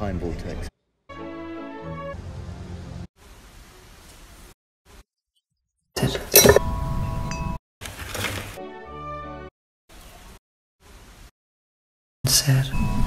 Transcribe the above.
time vortex. Ser.